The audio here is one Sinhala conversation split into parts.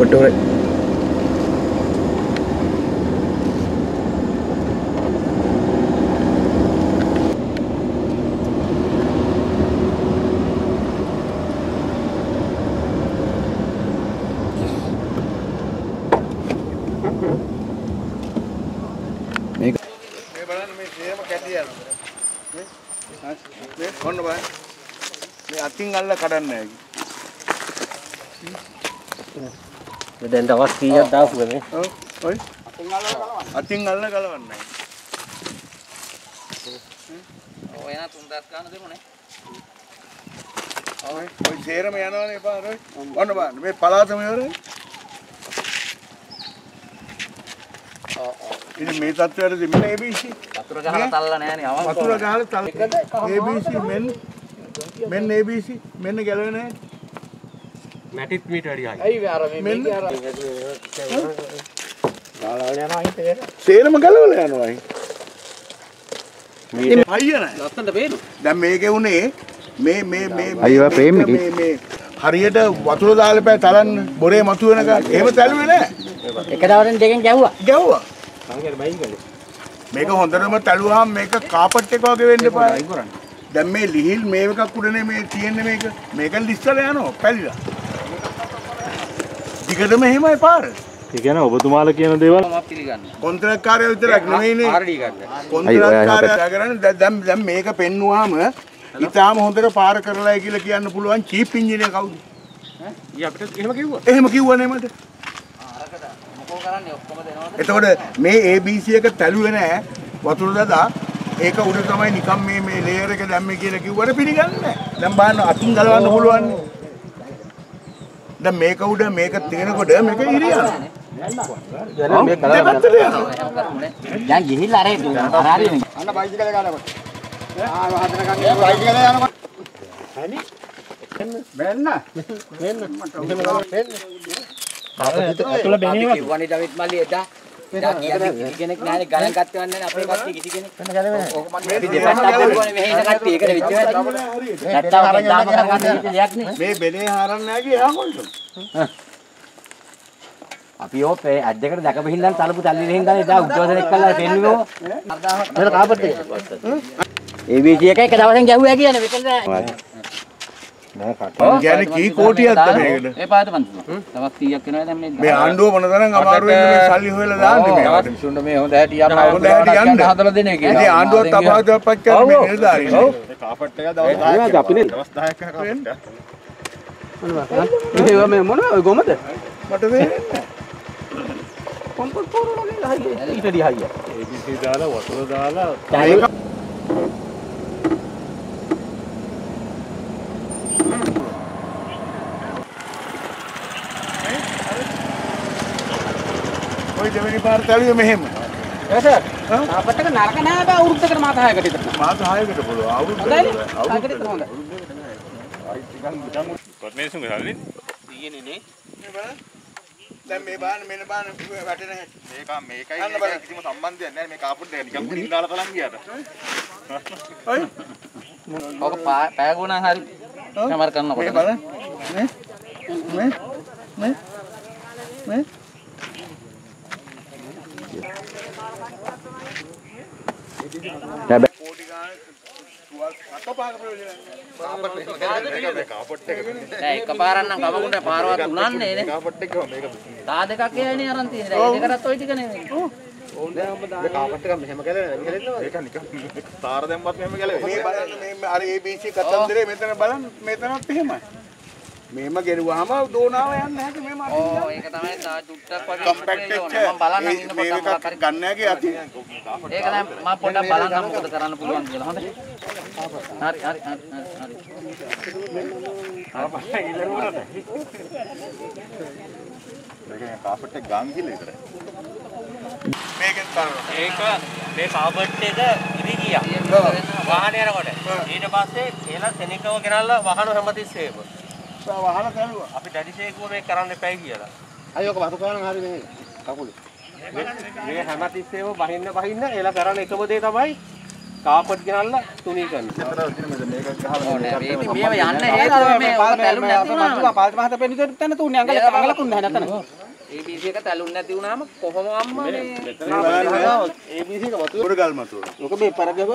මට්ටමේ මේක මේ බලන්න මේ සේම කැටි යනවා. මේ මේ කොන්න බලන්න. මේ අතින් අල්ල කඩන්නේ නැහැ. දැන් දවස් කීයක් දාපුද මේ? ඔව්. ඔයි. අතින් අල්ල ගලවන්නේ. ඔය එන තුන් දස් ගන්න දෙමුනේ. ඔය ඔය සේරම යනවනේ එපා ඔය. ඔන්න බලන්න මේ පලාතම ඉවරයි. ඉතින් මේ තත්ත්වයට මෙන්න ABC. වතුර ගහලා තල්ලා නෑනේ අවල් වතුර ගහලා තල ABC මෙන්න මෙන්න ABC මෙන්න ගැලවෙන්නේ නැහැ. මැටිත් මීට වැඩි හයි. ඇයි අර මේ මෙන්න ගාලාවල යනවා හිතේ. සේරම ගලවලා යනවා අයි. හයිය නැහැ. ලස්සනට පේනවා. දැන් මේකේ උනේ මේ මේ මේ අයියෝ, ප්‍රේම් එකේ. මේ මේ හරියට වතුර දාලා පෑ තලන්න බොරේ මතු වෙනකන් එහෙම තැළුවේ නැහැ. එක දවසෙන් දෙකෙන්. ගැව්වා. කළේ. මේක හොඳටම තැළුවාම මේක කාපට් එක වගේ වෙන්න එපා. දැන් මේ ලිහිල් මේ එකක් උඩනේ මේ තියෙන්නේ මේක. මේක ලිස්සලා යනවා පැලිලා. ටිකටම එහෙමයි පාර. ඒ කියන්නේ ඔබතුමාලා කියන දේවල් මම පිළිගන්නවා. කොන්ත්‍රාත්කාරය විතරක් නෙමෙයිනේ. ආරඩි ගන්න. කොන්ත්‍රාත්කාරය කරන්නේ දැන්- දැන් මේක පෙන්නුවාම ඉතාලම හොඳට පාර කරලායි කියලා කියන්න පුළුවන් චීප් ඉන්ජිනියර් කවුද? ඊ අපිට එහෙම කිව්වා. එහෙම කිව්වනේ මට. මොකෝ කරන්නේ ඔක්කොම දෙනවද? එතකොට මේ ABC එක තැළුවේ නෑ වතුර දදා ඒක උඩ තමයි නිකන් මේ මේ ලේයර් එක දැම්මේ කියලා කිව්වට පිළිගන්නේ නෑ. දැන් බලන්න අතින් ගලවන්න පුළුවන්. දැන් මේක උඩ මේක තියෙනකොට මේක කලර දෙපැත්තට යනවා. දැන් ගිහිල්ලා අරේ අරාරිනේ. අන්න බයිසිකල ගන්නකොට. ආ හදනකන් ඒ බයිසිකල යනවා. මෙන්න. අතුල අපි කිව්වනේ දවිත් මල්ලි එදා. කෙනෙක් නෑනේ ගණන් ගත්තේ නැහැ අපේ කට්ටිය කිසි කෙනෙක්. ඕක මම අපි දෙපැත්තක් බොරුවනේ මෙහෙ ඉන්න කට්ටිය ඒකට වැඩ. නැත්තම් දාම කරගන්න දෙයක් නේ. මේ බෙලේ හරන්න නැගේ එහා කොල්ලෝ. අපි ඕපේ ඇද්දකට දැක බහින්දන් තලපු තල්ලි රෙහින් ගානේ එදා උද්ඝෝෂණයක් කළා පෙන්නුවෝ. මෙතන කාපට් එක. ABC එක එක දවසෙන් ගැහුවා කියන්නේ මෙතන නෑ. කියන්නේ කී කෝටියක්ද මේකට? ඒ පාට මන් තවත් 100ක් වෙනවා දැන් මේ මේ ආණ්ඩුව මොන තරම් අමාරු වෙන්න මේ සල්ලි හොයලා දාන්නේ මේකට. මිනිසුන්ට මේ හොඳ හැටි යන්න හොඳ හැටි යන්න. හදලා දෙන එක. ඉතින් ආණ්ඩුවත් අපහසුතාවක් පත් කරන මේ නිලධාරීන්. කාපට් එක දවස් 10ක් අපි නේ. දවස් 10ක් කාපට් එක. මේ මේ මොන ඔය ගොමද? මට තේරෙන්නේ කොම්පොට් පොරවල ගිහලා හයිය. ඊට ඩි හයිය. ABC දාලා වතුර දාලා දෙවෙනි පාර තැළුවේ මෙහෙම. එක නරක නෑ බෑ අවුරුද්දකට මාස 6කට විතර. මාස 6කට පුළුවන්. අවුරුද්දකට. අවුරුද්දකට. හොඳයි. කොට්මේසුන් ගහන්නේ තියෙන්නේ නේ. මේ බලන්න. දැන් මේ බාන මෙන්න බාන වැටෙන හැටි. මේක මේකයි අන්න බලන්න. මේකයි කිසිම සම්බන්ධයක් නැහැ මේ කාපට් එක නිකන් මුලින් දාලා තලන් ගියාට ඔය ඔක පෑගුණා හරි. කමර මේ කරනකොට. බලන්න. මේ මේ මේ මේ හැබැයි කෝටි ගාණක් තුවාල අතපාක ප්‍රයෝජනයක් මේ කාපට් එක දැන් එකපාරක් නම් කමකුණ පාරවත් උනන්නේ නේ. කාපට් එක මේක තා දෙකක් එන්නේ අරන් තියෙන්නේ. දැන් ඒ දෙකටත් ওই ටික නෙමෙයි. මේ කාපට් එක මෙහෙම ගැලවෙන ගැලෙනවා. මේක නිකන් තාර දැම්මත් මෙහෙම මේ ගැලවෙන්නේ බලන්න මේ අර ABC කතන්දරේ මෙතන බලන්න මෙතනත් එහෙමයි. මේම ගෙරුවාම දෝනාව යන්න හැටි මේම අතින් ඕ ඒක තමයි චුට්ටක් වගේ කම්පැක්ට් එක මම බලන්න ඉන්න මේ පොඩ්ඩක් එකක් හරි. ගන්න හැකි අතින් ඒක නම් මම පොඩ්ඩක් බලන්න මොකද කරන්න පුළුවන් කියලා. හොඳයි. හරි හරි හරි හරි. කාපට් එක ගාන් ගිහලා විතරයි මේකෙන් කරනවා. ඒක මේ කාබට් එක ඉරි ගියා. වාහන යනකොට. ඊට පස්සේ එලා සෙනිකව ගෙනල්ලා වහන හැමතිස්සෙම. වහලා කරුවා. අපි දැඩිශේ කිව්ව මේක කරන්න එපයි කියලා. අයියෝක වතු කරන හරි මේ කකුලේ. මේ හැමතිස්සෙම බහින්න බහින්න එලා කරන එකම දේ තමයි කාපට් ගෙනල්ලා තුනී කරන. ඕනේ. මේ මේව යන්න හේතුව මේ ඔක බැලුම් නැති වුණා. පාල්ත මහත පෙන්නු දෙන්න තුන්නේ අඟල අඟල කුන්නේ නැතන. ABC එක තැලුන්නේ නැති වුණාම කොහොම අම්මනේ ABC එක වතුර ගල් මතුව. ඔක මේ පරගව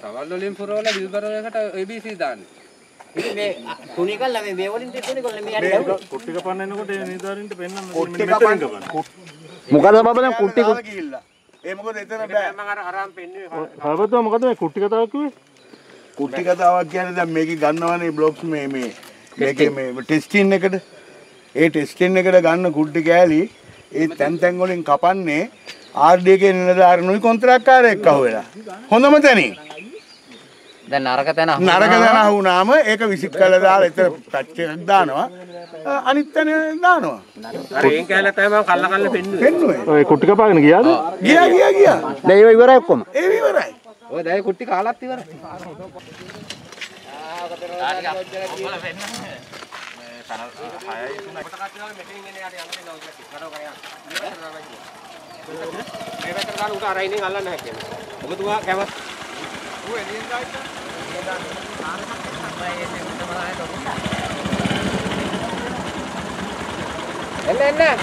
සවල් වලින් පුරවලා විල්බරයකට ABC දාන්නේ. මේ තුනි කල්ලා මේ මේ වලින් තුනි කල්ලා මේ යන්නේ නැවුවා. කුට්ටික පන්නනකොට ඒ නිදාරින්ට පෙන්නන්න කොට්ටි කපන්න. මොකද බබා කුට්ටි දාලා ගිහිල්ලා. ඒ මොකද එතන බෑ. මම අර අරන් පෙන්නුවේ හබතුවා මොකද මේ කුට්ටි කතාවක් කිව්වේ? කුට්ටි කතාවක් කියන්නේ දැන් මේකේ ගන්නවනේ බ්ලොග්ස් මේ මේ මේකේ මේ ටෙස්ටින් එකට. ඒ ටෙස්ටින් එකට ගන්න කුට්ටි කෑලි ඒ තැන් තැන් වලින් කපන්නේ එකේ නිලධාරිනුයි කොන්ත්‍රාත්කාරයෙක් අහුවෙලා. හොඳම තැනින් දැන් නරක තැන නරක තැන අහුනාම ඒක විසික් කරලා දාලා එතන ටච් එකක් දානවා. අනිත් තැන දානවා. අර ඒන් කැලේ තමයි මම කල්ලා කල්ලා පෙන්නුවේ. පෙන්නුවේ. ඔය කුට්ටි කපාගෙන ගියාද? ගියා ගියා ගියා. දැන් ඒව ඉවරයි ඔක්කොම. ඒ ඉවරයි. ඔය දැන් කුට්ටි කාලත් ඉවරයි. මේ පැත්තට දාලා උට අර ඉන්නේ අල්ලන්න හැකියි. ඔබතුමා කැම එන්න එන්න.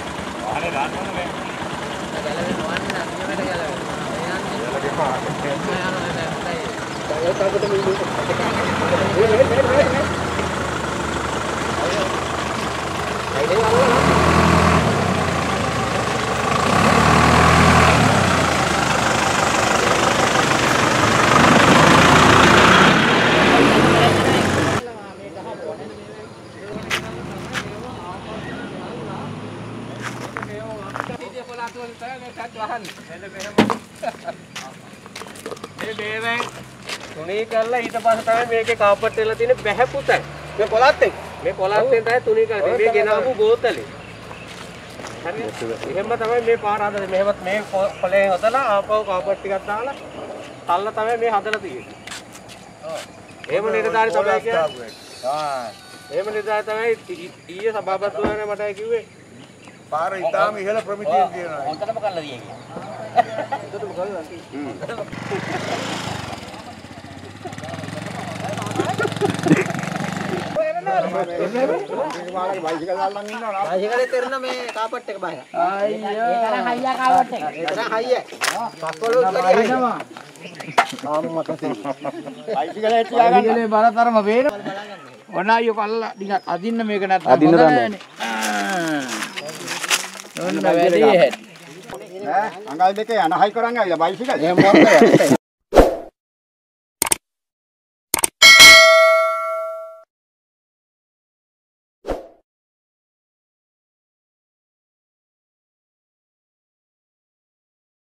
මේ බේවෙන් තුනී කරලා ඊට පස්සේ තමයි මේකේ කාපට් වෙලා තියෙන බැහැපුතයි. මේ පොලත් එක්ක. මේ පොලත් එක්ක තමයි තුනී කරන්නේ. මේ ගෙනාවු බෝතලේ. හරිද? එහෙම තමයි මේ පාර හදලා මෙහෙමත් මේ පොලේ හදලා ආපහු කාපට් ටිකක් දාලා තල්ලා තමයි මේ හදලා තියෙන්නේ. ඔව්. එහෙම නිලධාරි තමයි කියන්නේ. ආ. එහෙම නිලධාරි තමයි ඊයේ සභාපතිතුමානේ මට කිව්වේ පාර ඉතාලම ඉහළ ප්‍රමිතියෙන් තියෙනවා හොඳටම කල්ලා තියෙන්නේ. බයිසිකලේ තෙරන මේ කාපට් එක බහලා. ඒ තරම් හයියා කාවට එක. එතන හයිය. පස්වල උඩ බයිසිකලේ බලතරම වේන. ඔන්න අයියෝ කල්ලා ටිකක් අදින්න මේක නැත්නම් අදින්න හොඳ තමයි. නෑනේ. ඔන්න වැඩි හැටි. අඟල් දෙකේ අනහයි කරන් ආවිලා බයිසිකල් එහෙම මොකක්ද